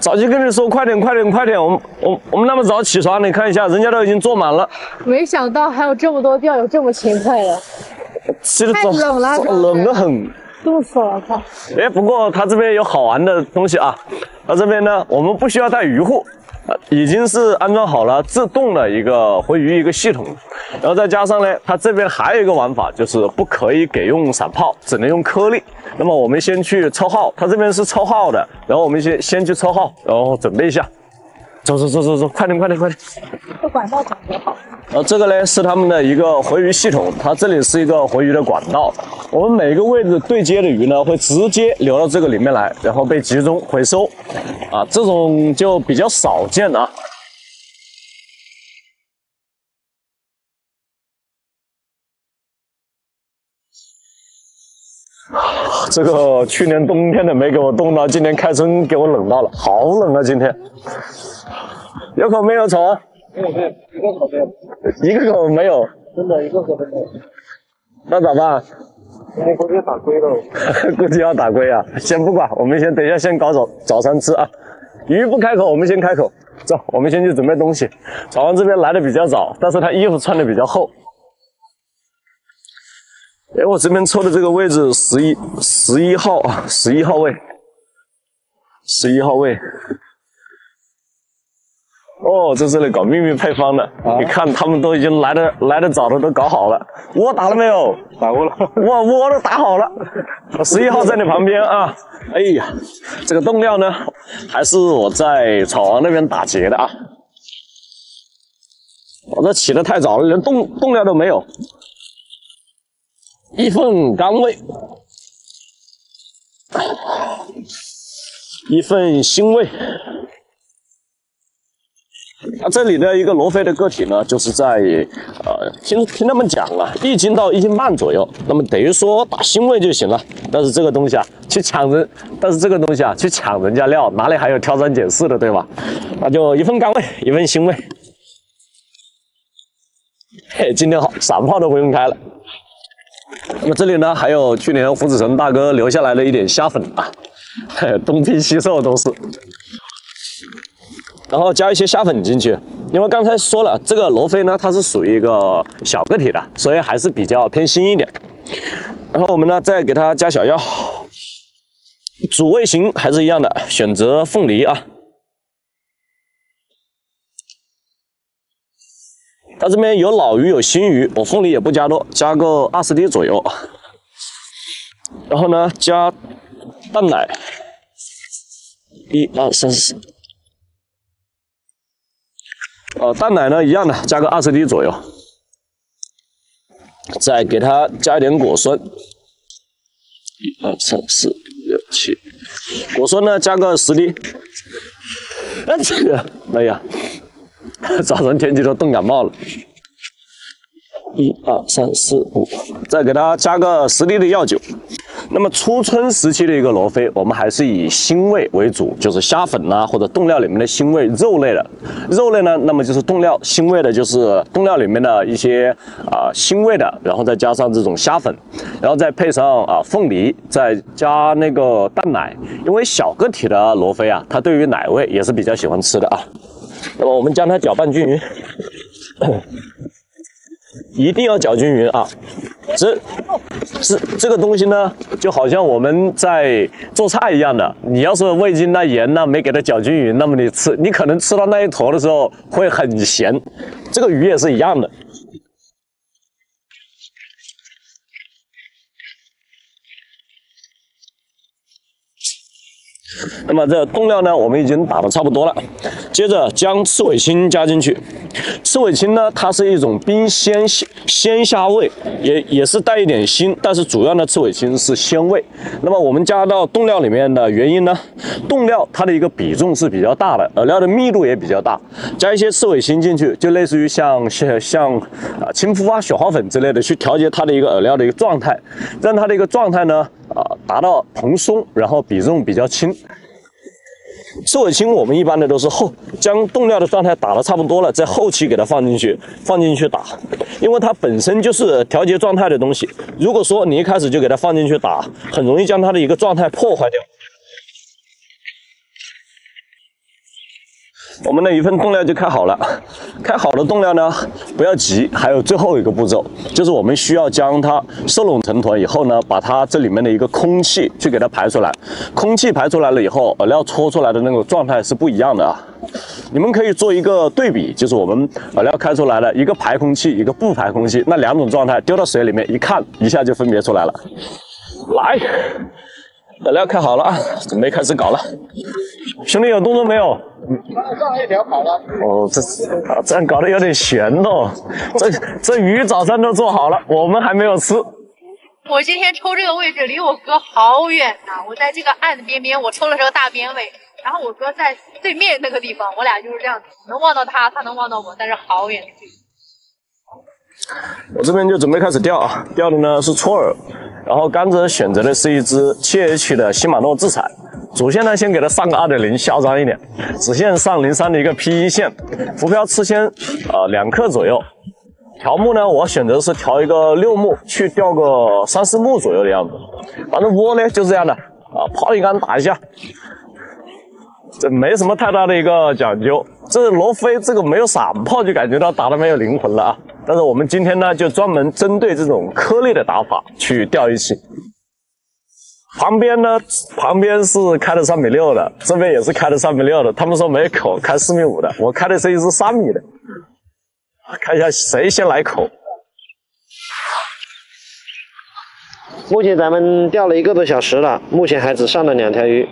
早就跟你说快点快点快点，我们我我们那么早起床，你看一下，人家都已经坐满了。没想到还有这么多钓友这么勤快的，其实太冷了冷得很。冻死了，快！哎，不过他这边有好玩的东西啊。他这边呢，我们不需要带鱼护，已经是安装好了自动的一个回鱼一个系统。然后再加上呢，它这边还有一个玩法，就是不可以给用散炮，只能用颗粒。那么我们先去抽号，它这边是抽号的，然后我们先先去抽号，然后准备一下。走走走走走，快点快点快点！这管道感觉好。呃，这个呢是他们的一个回鱼系统，它这里是一个回鱼的管道，我们每个位置对接的鱼呢会直接流到这个里面来，然后被集中回收，啊，这种就比较少见啊。这个去年冬天的没给我冻到，今年开春给我冷到了，好冷啊！今天有口没有虫？没有，没有，一个口没有，一个口没有，真的一个口都没有。那咋办？今天估计要打龟了。估计要打龟啊！先不管，我们先等一下，先搞早早餐吃啊。鱼不开口，我们先开口。走，我们先去准备东西。早上这边来的比较早，但是他衣服穿的比较厚。哎，我这边抽的这个位置十一十一号啊，十一号位，十一号位。哦，在这里搞秘密配方的，你看他们都已经来的来的早的都搞好了。窝打了没有？打过了。哇，窝都打好了。十一号在你旁边啊。哎呀，这个冻料呢，还是我在草王那边打结的啊。我这起的太早了，连冻冻料都没有。一份干味，一份腥味。它这里的一个罗非的个体呢，就是在呃，听听他们讲啊，一斤到一斤半左右。那么等于说打腥味就行了。但是这个东西啊，去抢人，但是这个东西啊，去抢人家料，哪里还有挑三拣四的，对吧？那就一份干味，一份腥味。嘿，今天好，散炮都不用开了。那么这里呢，还有去年胡子成大哥留下来的一点虾粉啊，东拼西凑都是。然后加一些虾粉进去，因为刚才说了，这个罗非呢，它是属于一个小个体的，所以还是比较偏腥一点。然后我们呢，再给它加小药，主味型还是一样的，选择凤梨啊。它这边有老鱼有新鱼，我凤梨也不加多，加个二十滴左右。然后呢，加淡奶，一二三四，呃，淡奶呢一样的，加个二十滴左右。再给它加一点果酸，一二三四五六七，果酸呢加个十滴。哎，这个，哎呀。早上天气都冻感冒了，一二三四五，再给它加个十滴的药酒。那么初春时期的一个罗非，我们还是以腥味为主，就是虾粉呐或者冻料里面的腥味，肉类的，肉类呢，那么就是冻料腥味的，就是冻料里面的一些啊腥味的，然后再加上这种虾粉，然后再配上啊凤梨，再加那个淡奶，因为小个体的罗非啊，它对于奶味也是比较喜欢吃的啊。那么我们将它搅拌均匀，一定要搅均匀啊！这、这、这个东西呢，就好像我们在做菜一样的，你要是味精那盐呢没给它搅均匀，那么你吃，你可能吃到那一坨的时候会很咸。这个鱼也是一样的。那么这冻料呢，我们已经打的差不多了。接着将赤尾青加进去。赤尾青呢，它是一种冰鲜鲜虾味，也也是带一点腥，但是主要呢，赤尾青是鲜味。那么我们加到冻料里面的原因呢，冻料它的一个比重是比较大的，饵料的密度也比较大。加一些赤尾青进去，就类似于像像像啊青肤啊雪花粉之类的，去调节它的一个饵料的一个状态，让它的一个状态呢啊达到蓬松，然后比重比较轻。瘦尾青我们一般的都是后将冻料的状态打的差不多了，在后期给它放进去，放进去打，因为它本身就是调节状态的东西。如果说你一开始就给它放进去打，很容易将它的一个状态破坏掉。我们的一份冻料就开好了。开好的冻料呢，不要急，还有最后一个步骤，就是我们需要将它收拢成团以后呢，把它这里面的一个空气去给它排出来。空气排出来了以后，饵料搓出来的那个状态是不一样的啊。你们可以做一个对比，就是我们饵料开出来的一个排空气，一个不排空气，那两种状态丢到水里面一看，一下就分别出来了。来，饵料开好了啊，准备开始搞了。兄弟有动作没有？上一条跑了。哦，这啊这样搞得有点悬哦。这这鱼早餐都做好了，我们还没有吃。我今天抽这个位置离我哥好远呐、我在这个岸的边边，我抽了这个大边位，然后我哥在对面那个地方，我俩就是这样子，能望到他，他能望到我，但是好远的距离。我这边就准备开始钓啊，钓的呢是搓饵，然后甘蔗选择的是一只 7H 的西马诺自采，主线呢先给它上个2.0嚣张一点，子线上零三的一个 P1 线，浮漂吃铅呃两克左右，条目呢我选择是调一个六目，去钓个三四目左右的样子，反正窝呢就是这样的啊，抛一竿打一下，这没什么太大的一个讲究。这罗非这个没有散炮，就感觉到打的没有灵魂了啊。但是我们今天呢，就专门针对这种颗粒的打法去钓一期。旁边呢，旁边是开的三米六的，这边也是开的三米六的。他们说没口，开四米五的，我开的是一只三米的。看一下谁先来口。目前咱们钓了一个多小时了，目前还只上了两条鱼。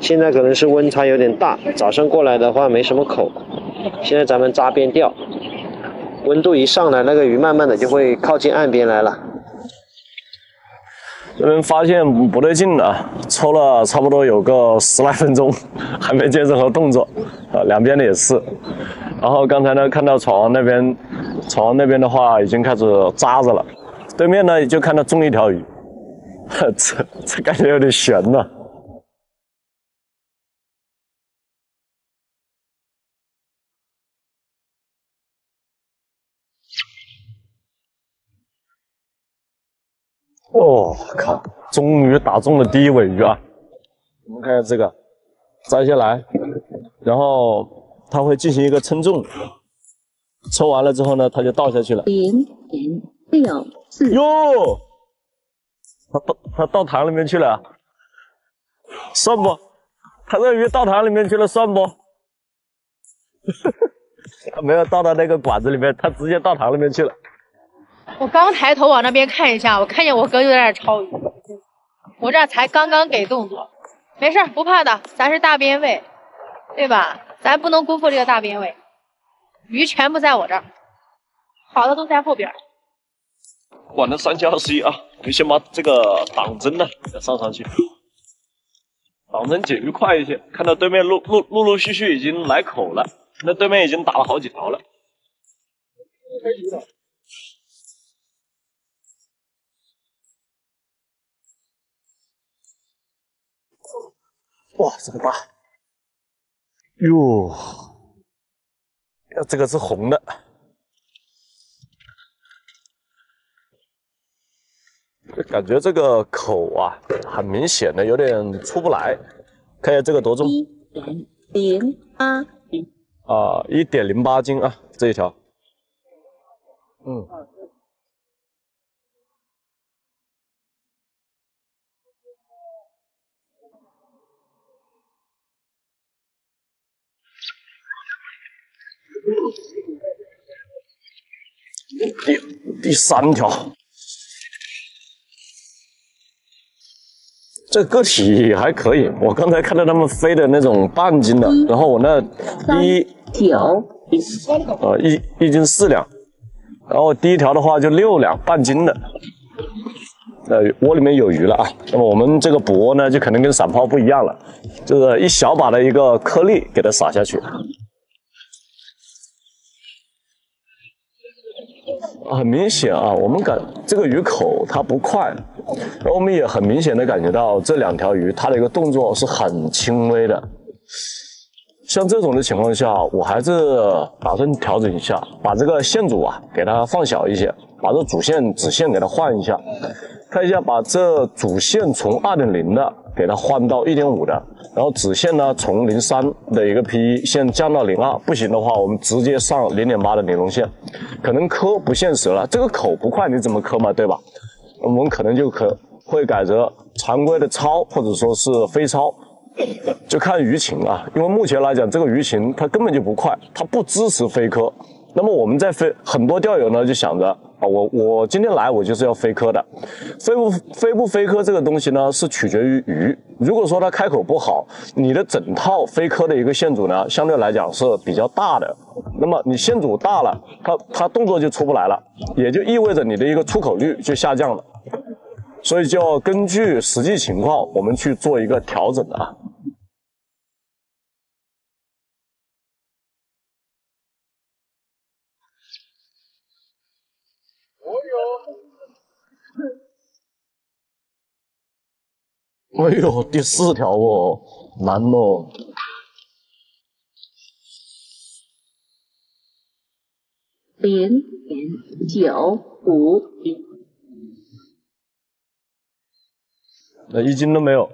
现在可能是温差有点大，早上过来的话没什么口。现在咱们扎边钓，温度一上来，那个鱼慢慢的就会靠近岸边来了。这边发现不对劲了，抽了差不多有个十来分钟，还没见任何动作，啊，两边的也是。然后刚才呢，看到闯王那边，闯王那边的话已经开始扎着了，对面呢就看到中一条鱼，这这感觉有点悬了。哦，靠！终于打中了第一尾鱼啊！我们看一下这个，摘下来，然后它会进行一个称重，抽完了之后呢，它就倒下去了。零点六四哟，它倒它到塘里面去了，算不？它这鱼到塘里面去了，算不？它没有倒到那个管子里面，它直接倒塘里面去了。我刚抬头往那边看一下，我看见我哥就在那抄鱼，我这才刚刚给动作，没事不怕的，咱是大边位，对吧？咱不能辜负这个大边位，鱼全部在我这儿，好的都在后边。管他三七二十一啊，你先把这个挡针呢给上上去，挡针解鱼快一些。看到对面陆陆陆陆续续已经来口了，那对面已经打了好几条了。哇，这个大！哟，呀，这个是红的。就感觉这个口啊，很明显的有点出不来。看一下这个多重一点零八斤，啊，一点零八斤啊，这一条。嗯，第第三条。这个体还可以，我刚才看到他们飞的那种半斤的，然后我那一九呃一一斤四两，然后第一条的话就六两半斤的，呃窝里面有鱼了啊。那么我们这个捕窝呢，就可能跟散炮不一样了，就是一小把的一个颗粒给它撒下去。很明显啊，我们感这个鱼口它不快，然后我们也很明显的感觉到这两条鱼它的一个动作是很轻微的，像这种的情况下，我还是打算调整一下，把这个线组啊给它放小一些，把这主线子线给它换一下，看一下把这主线从二点零的给它换到一点五的，然后子线呢从零三的一个 PE 线降到零二，不行的话我们直接上零点八的尼龙线，可能磕不现实了，这个口不快你怎么磕嘛，对吧？我们可能就可会改成常规的超或者说是非超。就看舆情啊，因为目前来讲，这个舆情它根本就不快，它不支持飞科。那么我们在飞，很多钓友呢就想着啊，我我今天来我就是要飞科的，飞不飞不飞科这个东西呢是取决于鱼。如果说它开口不好，你的整套飞科的一个线组呢相对来讲是比较大的，那么你线组大了，它它动作就出不来了，也就意味着你的一个出口率就下降了。所以就要根据实际情况，我们去做一个调整啊。哎呦，第四条哦，难哦。零点九五一。那一斤都没有。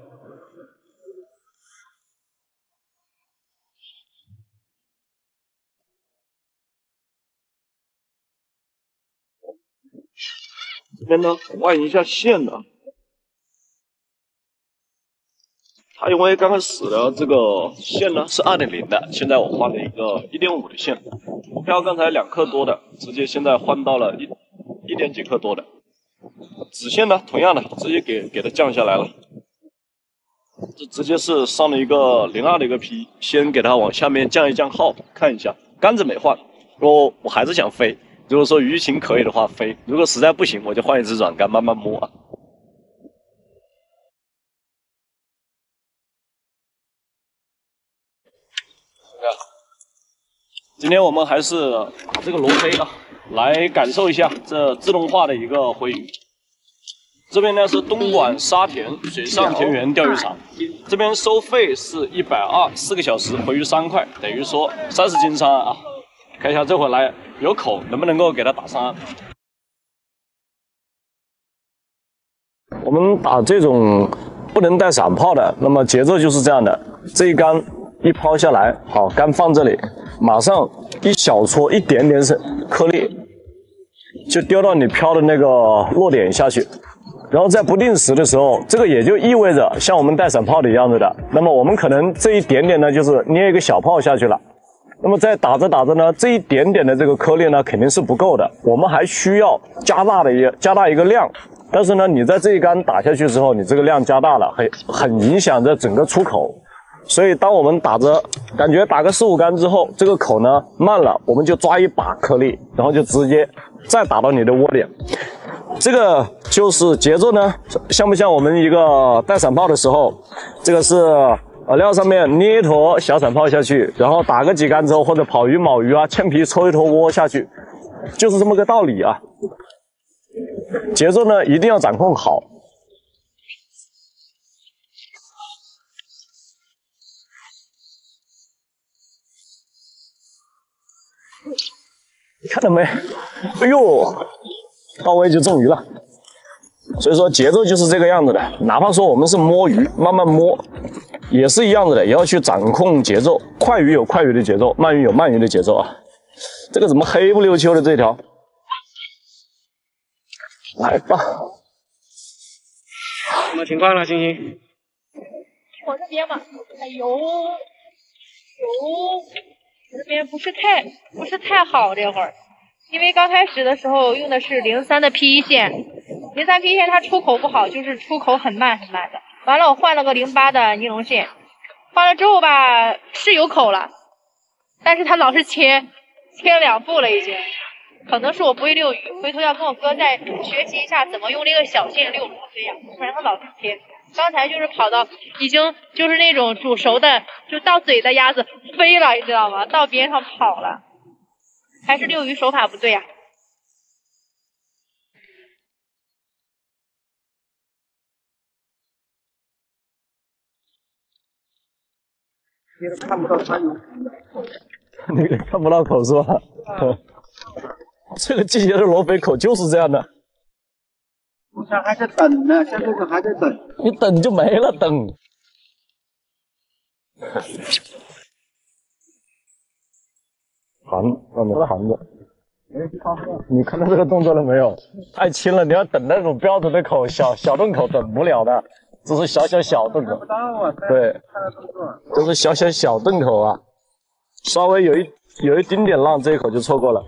这边呢，换一下线呢。因为刚开始的这个线呢是二点零的，现在我换了一个一点五的线。漂刚才两克多的，直接现在换到了一一点几克多的。子线呢，同样的，直接给给它降下来了。这直接是上了一个零二的一个 P，先给它往下面降一降号，看一下杆子没换。我我还是想飞，如果说鱼情可以的话飞，如果实在不行，我就换一支软杆慢慢摸啊。今天我们还是打这个罗非啊，来感受一下这自动化的一个回鱼。这边呢是东莞沙田水上田园钓鱼场，这边收费是一百二，四个小时回鱼三块，等于说三十斤上岸啊。看一下这会来有口，能不能够给它打上岸？我们打这种不能带散炮的，那么节奏就是这样的：这一杆一抛下来，好，杆放这里，马上一小撮一点点是颗粒，就丢到你漂的那个落点下去。然后在不定时的时候，这个也就意味着像我们带散炮的一样子的，那么我们可能这一点点呢，就是捏一个小炮下去了。那么在打着打着呢，这一点点的这个颗粒呢，肯定是不够的，我们还需要加大的一加大一个量。但是呢，你在这一杆打下去之后，你这个量加大了，很很影响着整个出口。所以当我们打着感觉打个四五杆之后，这个口呢慢了，我们就抓一把颗粒，然后就直接再打到你的窝点。这个就是节奏呢，像不像我们一个带散炮的时候？这个是饵料上面捏一坨小散炮下去，然后打个几杆之后，或者跑鱼、卯鱼啊，铅皮抽一坨窝下去，就是这么个道理啊。节奏呢一定要掌控好。看到没？哎呦！到位就中鱼了，所以说节奏就是这个样子的。哪怕说我们是摸鱼，慢慢摸，也是一样子的，也要去掌控节奏。快鱼有快鱼的节奏，慢鱼有慢鱼的节奏啊。这个怎么黑不溜秋的这条？来吧。什么情况了，星星？我这边吧，哎呦，呦，这边不是太不是太好这会儿。因为刚开始的时候用的是零三的 PE 线，零三 PE 线它出口不好，就是出口很慢很慢的。完了我换了个零八的尼龙线，换了之后吧是有口了，但是它老是切，切两步了已经。可能是我不会遛鱼，回头要跟我哥再学习一下怎么用这个小线遛罗非呀，不然它老是切。刚才就是跑到已经就是那种煮熟的就到嘴的鸭子飞了，你知道吗？到边上跑了。还是遛鱼手法不对呀。看不到参与。你看不到口是吧？这个季节的罗非口就是这样的，我现在还在等呢，现在是还在等。你等就没了，等。盘，让你盘着。你看到这个动作了没有？太轻了，你要等那种标准的口，小小洞口等不了的，这是小小小洞口。对，这是小小小洞口啊，稍微有一有一丁点浪，这一口就错过了。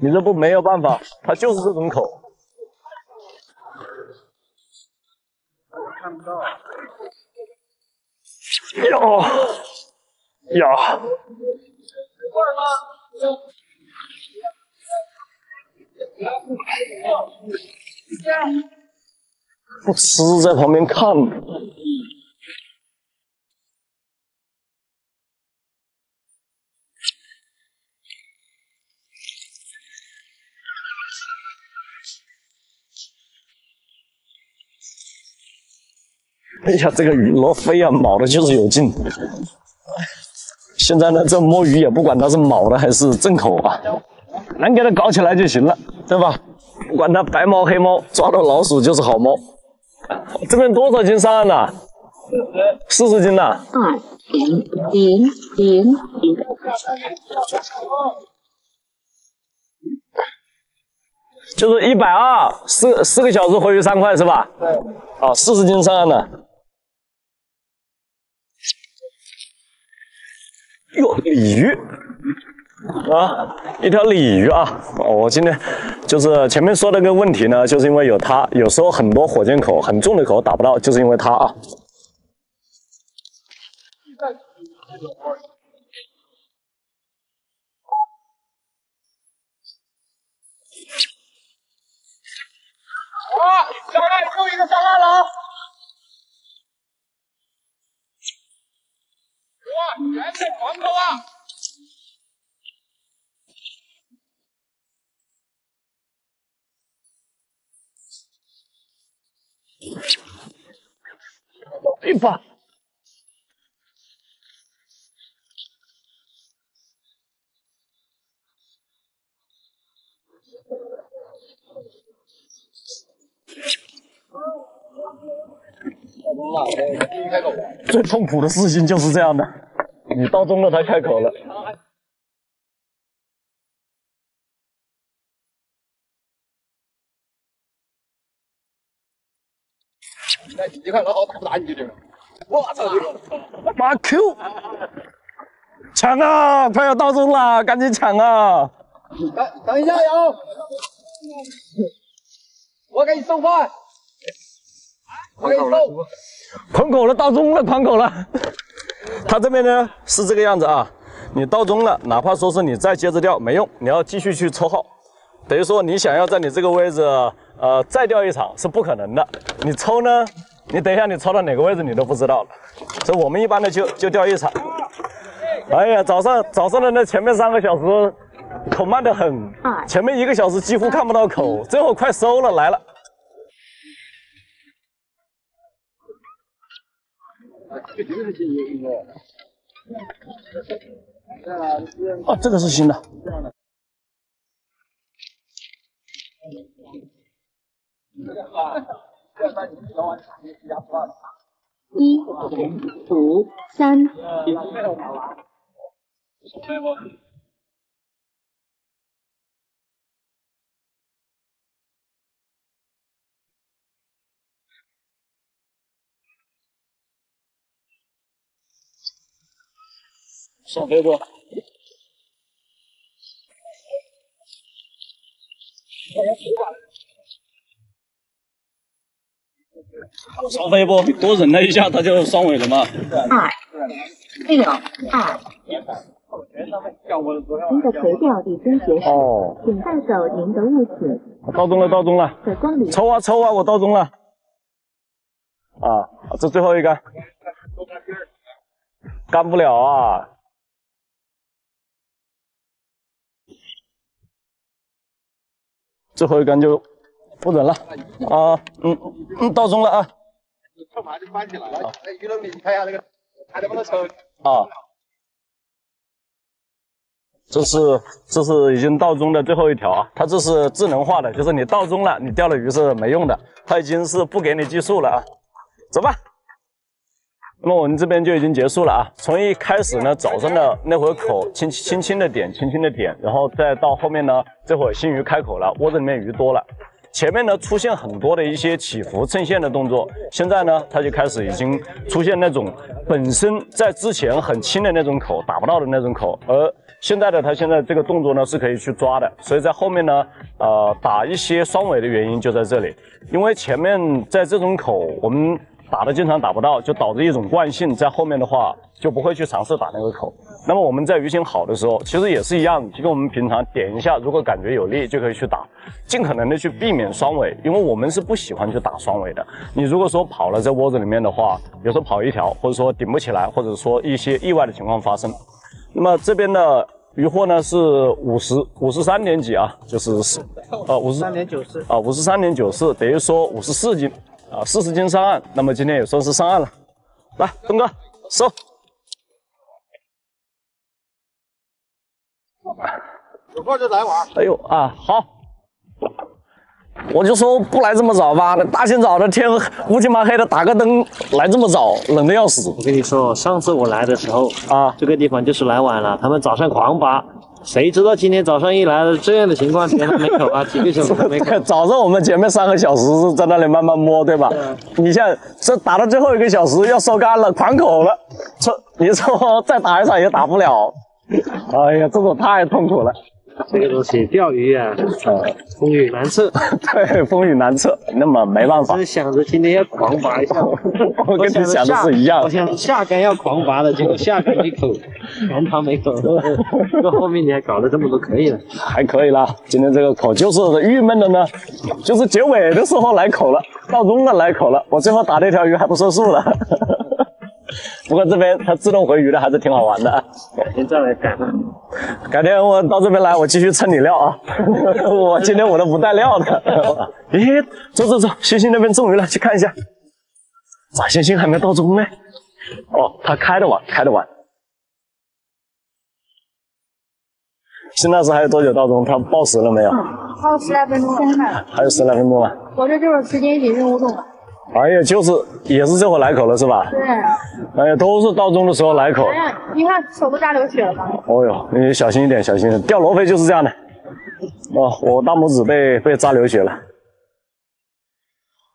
你这不没有办法，它就是这种口。看不到。哟呀！不吃，在旁边看。哎呀，这个鱼罗非啊，卯的就是有劲。现在呢，这摸鱼也不管它是卯的还是正口啊，能给它搞起来就行了，对吧？不管它白猫黑猫，抓到老鼠就是好猫。这边多少斤上岸了？四十斤了。二零零零零。就是一百二，四四个小时回鱼三块是吧？对。哦，四十斤上岸了。哟，鲤鱼啊，一条鲤鱼啊！我今天就是前面说那个问题呢，就是因为有它，有时候很多火箭口很重的口打不到，就是因为它啊。好，上岸，又一个上岸了啊！黄口啊！一把。最痛苦的事情就是这样的，你到中了，他开口了。来，你看老好打不打你这个？我操！马 Q，抢啊！快要到中了，赶紧抢啊！等等一下哟，我给你送饭。我给你送。捆口了，到中了，捆口了。他这边呢是这个样子啊，你到中了，哪怕说是你再接着钓没用，你要继续去抽号，等于说你想要在你这个位置呃再钓一场是不可能的。你抽呢，你等一下你抽到哪个位置你都不知道了。所以我们一般的就就钓一场。哎呀，早上早上的那前面三个小时口慢得很，前面一个小时几乎看不到口，最后快收了来了。哦，这个是新的。一五三。上飞不？双飞不？多忍了一下，他就双尾了嘛。二六二。您的垂钓已经结束，请带走您的物品。到中了，到中了。抽啊抽啊，我到中了。啊，这最后一杆。干不了啊。最后一杆就不准了啊，嗯嗯，到中了啊，手把就搬起来了。哎，于龙明，你看一下那个，还能不能抽。啊，这是这是已经到中的最后一条啊，它这是智能化的，就是你到中了，你钓的鱼是没用的，它已经是不给你计数了啊。走吧。那么我们这边就已经结束了啊。从一开始呢，早上的那会口轻轻轻的点，轻轻的点，然后再到后面呢，这会新鱼开口了，窝子里面鱼多了。前面呢出现很多的一些起伏衬线的动作，现在呢它就开始已经出现那种本身在之前很轻的那种口打不到的那种口，而现在的它现在这个动作呢是可以去抓的，所以在后面呢呃打一些双尾的原因就在这里，因为前面在这种口我们。打的经常打不到，就导致一种惯性，在后面的话就不会去尝试打那个口。那么我们在鱼情好的时候，其实也是一样，就跟我们平常点一下，如果感觉有力就可以去打，尽可能的去避免双尾，因为我们是不喜欢去打双尾的。你如果说跑了在窝子里面的话，有时候跑一条，或者说顶不起来，或者说一些意外的情况发生。那么这边的鱼货呢是五十五十三点几啊，就是四呃五十三点九四啊五十三点九四，等于说五十四斤。啊，四十斤上岸，那么今天也算是上岸了。来，东哥收。有空就来玩。哎呦啊，好。我就说不来这么早吧，大清早的天乌漆麻黑的，打个灯来这么早，冷的要死。我跟你说，上次我来的时候啊，这个地方就是来晚了，他们早上狂拔。谁知道今天早上一来这样的情况，点了没有啊？几个小时都没口。早上我们前面三个小时是在那里慢慢摸，对吧？你像这打到最后一个小时要收杆了，狂口了，说你说再打一场也打不了。哎呀，这种太痛苦了。这个东西钓鱼啊，呃风雨难测。对，风雨难测，那么没办法。是想着今天要狂拔一下，我跟你想的是一样。我想下竿要狂拔的，结果下竿一口，全场没口。到后面你还搞了这么多，可以了，还可以啦。今天这个口就是郁闷的呢，就是结尾的时候来口了，到中了来口了，我最后打那条鱼还不算数了。不过这边它自动回鱼的还是挺好玩的。改天再来改。改天我到这边来，我继续蹭你料啊！我今天我都不带料的。咦，走走走，星星那边中鱼了，去看一下。咋星星还没到中呢？哦，他开的晚，开的晚。现在是还有多久到中？他报时了没有？还有十来分钟。还有十来分钟吧！我这就是时间紧任务中。哎呀，就是也是这会来口了是吧？对。哎呀，都是到中的时候来口。哎呀，你看手都扎流血了。哦哟，你小心一点，小心一点。钓罗非就是这样的。哦，我大拇指被被扎流血了。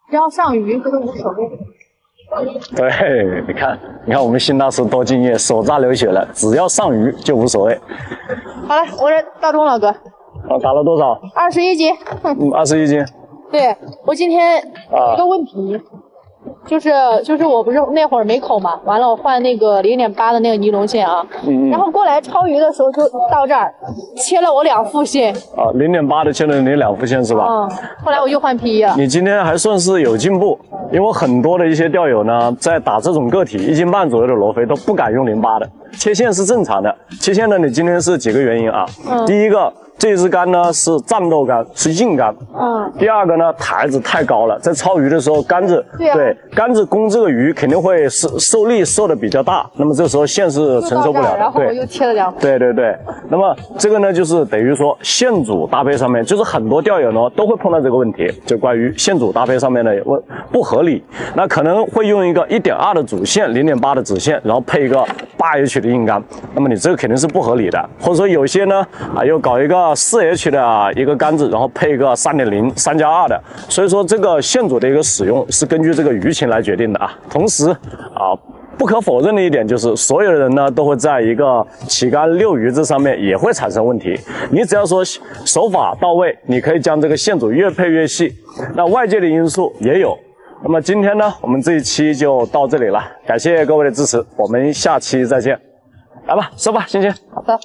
只要上鱼，这都无所谓。对，你看，你看我们新大师多敬业，手扎流血了，只要上鱼就无所谓。好了，我这到中了，哥。啊，打了多少？二十一斤。嗯，二十一斤。对我今天有一个问题，就是就是我不是那会儿没口嘛，完了我换那个零点八的那个尼龙线啊，然后过来抄鱼的时候就到这儿切了我两副线啊，零点八的切了你两副线是吧？嗯，后来我又换 P 一了。你今天还算是有进步，因为很多的一些钓友呢，在打这种个体一斤半左右的罗非都不敢用零八的，切线是正常的。切线呢，你今天是几个原因啊？嗯，第一个。这支竿呢是战斗竿，是硬竿。嗯。第二个呢，台子太高了，在抄鱼的时候，竿子对竿子攻这个鱼肯定会受受力受的比较大，那么这时候线是承受不了的。然后我又切了两。对对对，那么这个呢，就是等于说线组搭配上面，就是很多钓友呢都会碰到这个问题，就关于线组搭配上面的问不合理，那可能会用一个一点二的主线，零点八的子线，然后配一个八 H 的硬竿，那么你这个肯定是不合理的，或者说有些呢啊又搞一个。四 H 的一个杆子，然后配一个三点零三加二的，所以说这个线组的一个使用是根据这个鱼情来决定的啊。同时啊，不可否认的一点就是，所有的人呢都会在一个起竿遛鱼这上面也会产生问题。你只要说手法到位，你可以将这个线组越配越细。那外界的因素也有。那么今天呢，我们这一期就到这里了，感谢各位的支持，我们下期再见。来吧，收吧，星星。好的。